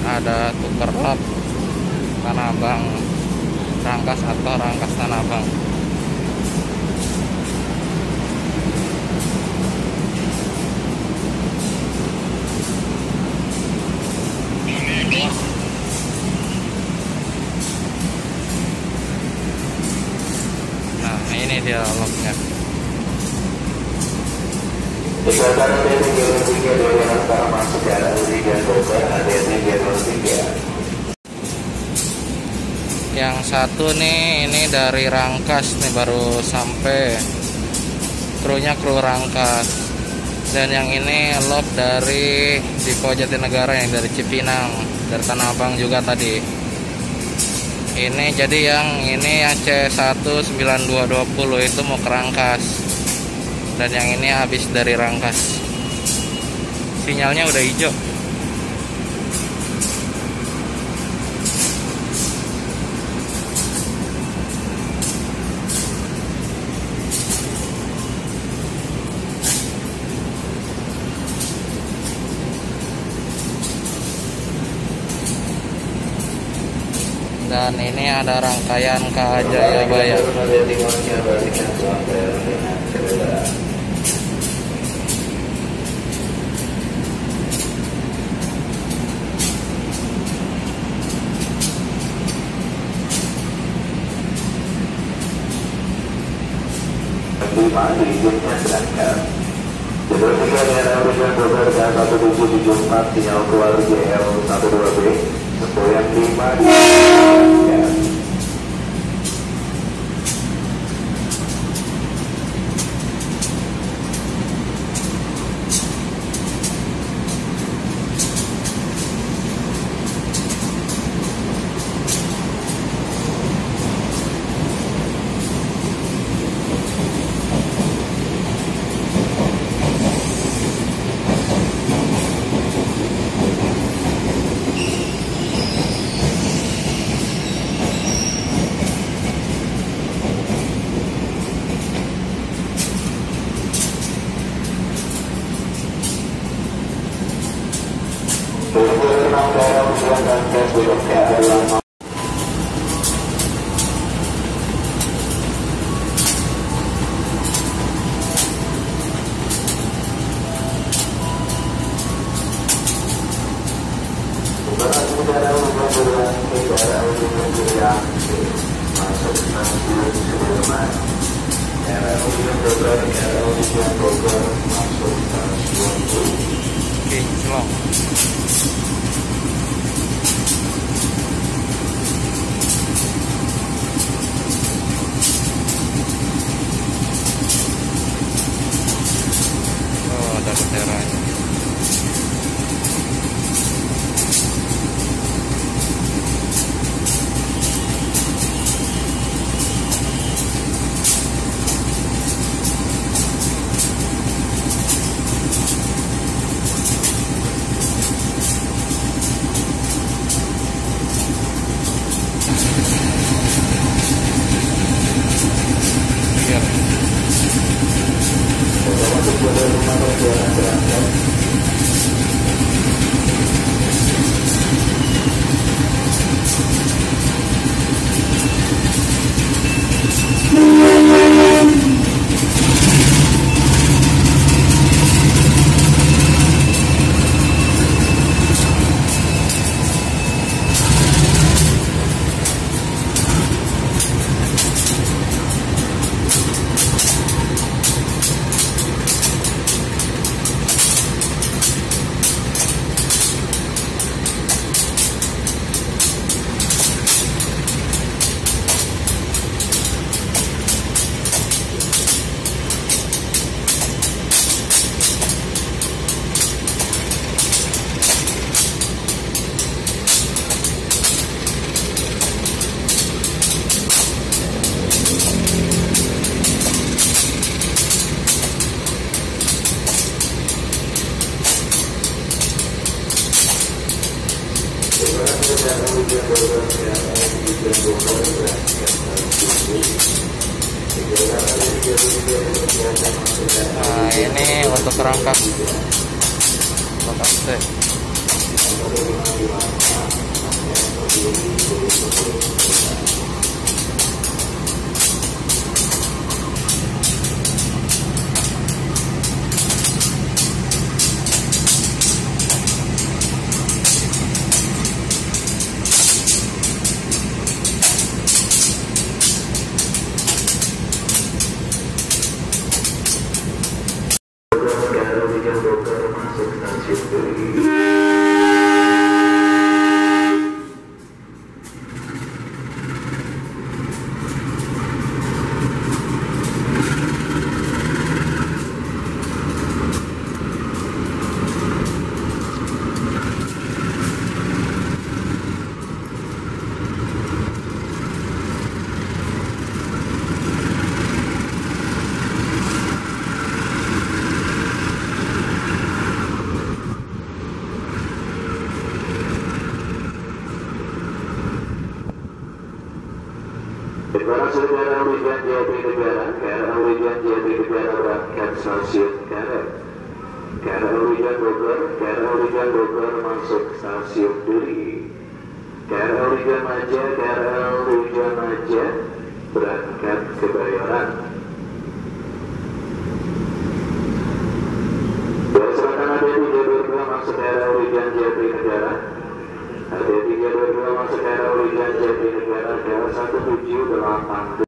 broker lot Tanah Abang Rangkas atau Rangkas Tanah Abang. Nah ini dia locknya Kesehatan hati-hati jalur tiga dari antara masuk Uri dan Bogor, hati-hati jalur tiga. yang satu nih ini dari Rangkas nih baru sampai krunya kru Rangkas dan yang ini lob dari Dipo Jatinegara yang dari Cipinang dari Tanah Abang juga tadi ini jadi yang ini yang C19220 itu mau ke Rangkas dan yang ini habis dari Rangkas. Sinyalnya udah hijau. Dan ini ada rangkaian ke Jayabaya Lima diizinkan berangkat. Jalur tiga dengan dan Bogor dan 1774 sinyal keluar JL 12B. Semboyan lima diizinkan. Oke long oh Nah ini untuk kerangka Lokasi KRL Wijaya Jati Negara, KRL Wijaya Jati Negara berangkat stasiun Karet. KRL Wijaya Bogor, KRL Wijaya Bogor masuk stasiun Duri. KRL Wijaya Maja, KRL Wijaya Maja berangkat ke Bayoran. Berdasarkan ada 322 masuk KRL Wijaya Jati Negara, ada 322 masuk KRL Wijaya Jati Negara, KRL 178